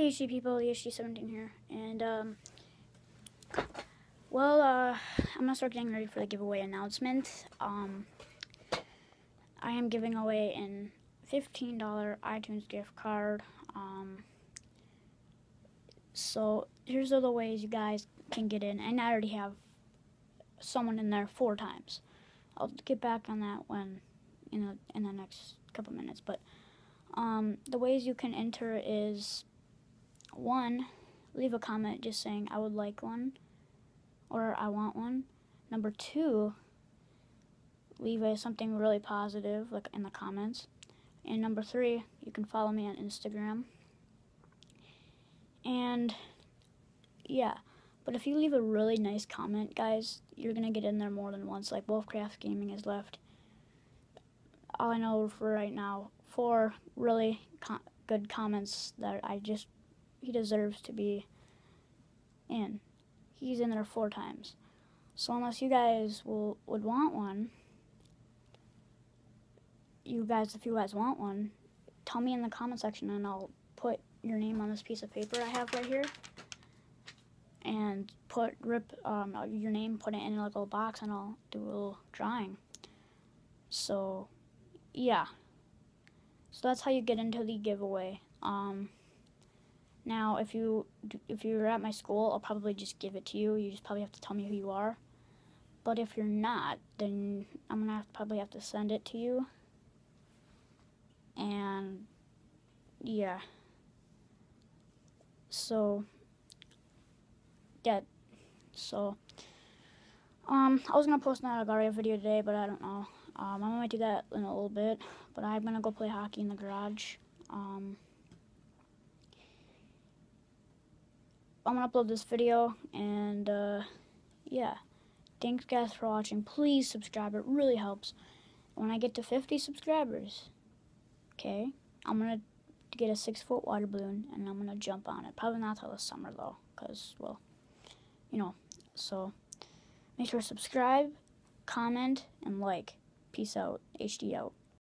Hey HD people, HD17 here, and um, well, uh, I'm gonna start getting ready for the giveaway announcement. Um, I am giving away an $15 iTunes gift card. Um, so here's the ways you guys can get in, and I already have someone in there four times. I'll get back on that when in the in the next couple minutes, but um, the ways you can enter is one, leave a comment just saying I would like one or I want one. Number two, leave a, something really positive like in the comments. And number three, you can follow me on Instagram. And yeah, but if you leave a really nice comment, guys, you're gonna get in there more than once. Like Wolfcraft Gaming has left. All I know for right now, four really good comments that I just he deserves to be in. He's in there four times. So unless you guys will would want one, you guys, if you guys want one, tell me in the comment section and I'll put your name on this piece of paper I have right here. And put rip um, your name, put it in a little box, and I'll do a little drawing. So, yeah. So that's how you get into the giveaway. Um, now, if you if you're at my school, I'll probably just give it to you. You just probably have to tell me who you are. But if you're not, then I'm gonna have to probably have to send it to you. And yeah. So yeah. So um, I was gonna post an Agar.io video today, but I don't know. Um, I might do that in a little bit. But I'm gonna go play hockey in the garage. Um. I'm gonna upload this video and uh, yeah. Thanks guys for watching. Please subscribe. It really helps. When I get to 50 subscribers okay I'm gonna get a six foot water balloon and I'm gonna jump on it. Probably not till the summer though because well you know. So make sure to subscribe comment and like. Peace out. HD out